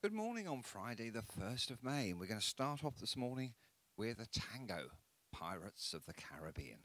Good morning on Friday, the 1st of May, and we're going to start off this morning with a tango Pirates of the Caribbean.